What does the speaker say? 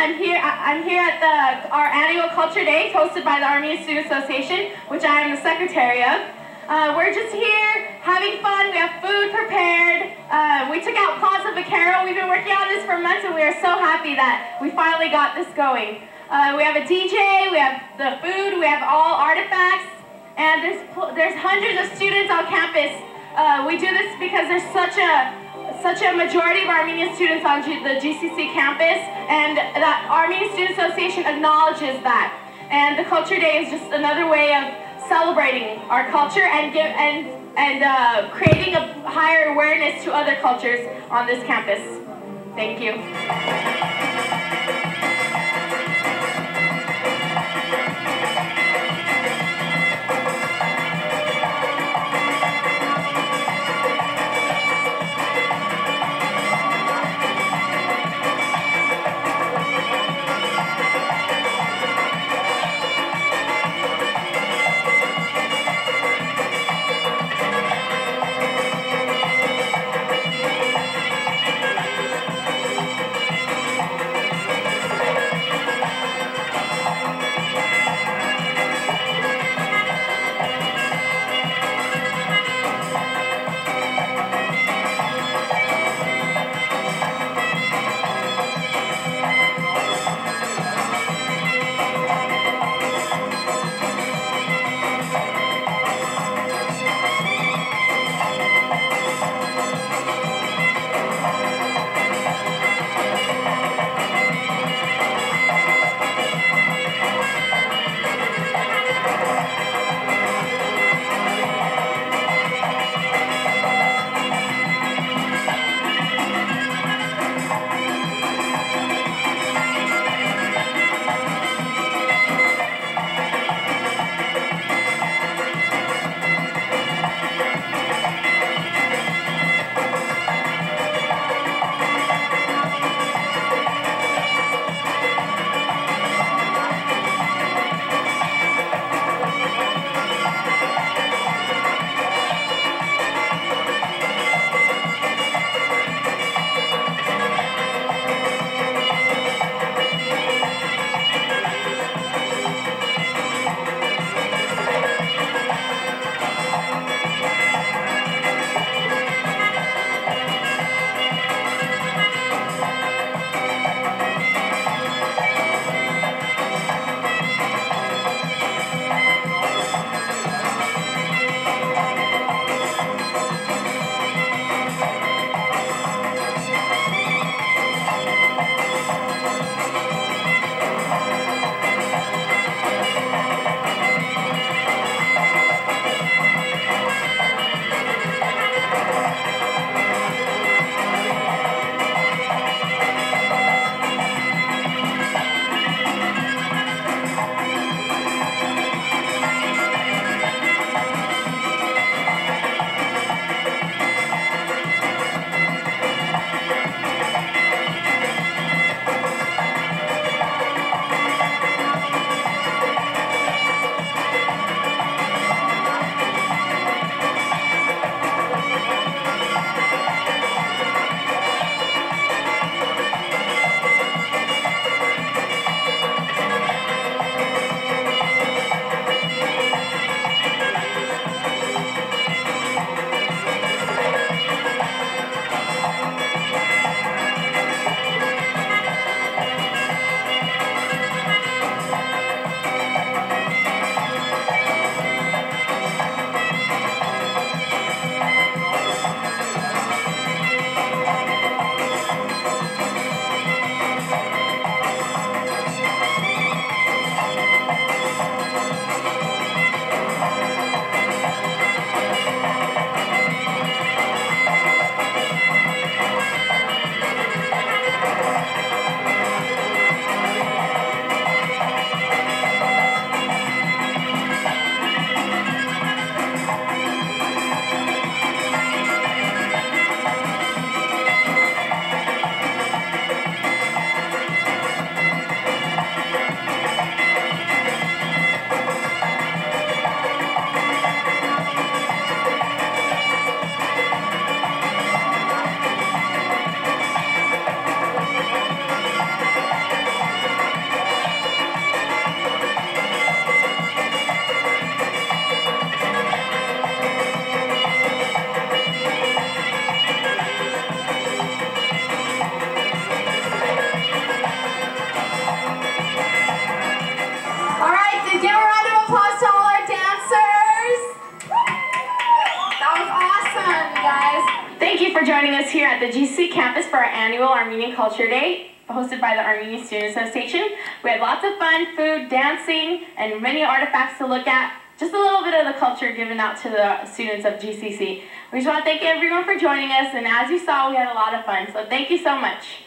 I'm here I'm here at the our annual Culture Day hosted by the Armenian Student Association, which I am the secretary of. Uh, we're just here having fun. We have food prepared. Uh, we took out Plaza Vaquero. We've been working on this for months, and we are so happy that we finally got this going. Uh, we have a DJ. We have the food. We have all artifacts, and there's there's hundreds of students on campus. Uh, we do this because there's such a such a majority of Armenian students on G the GCC campus, and the Armenian Student Association acknowledges that. And the Culture Day is just another way of celebrating our culture and give and and uh, creating a higher awareness to other cultures on this campus. Thank you. At the GC campus for our annual Armenian Culture Day, hosted by the Armenian Student Association. We had lots of fun, food, dancing, and many artifacts to look at. Just a little bit of the culture given out to the students of GCC. We just want to thank everyone for joining us, and as you saw, we had a lot of fun, so thank you so much.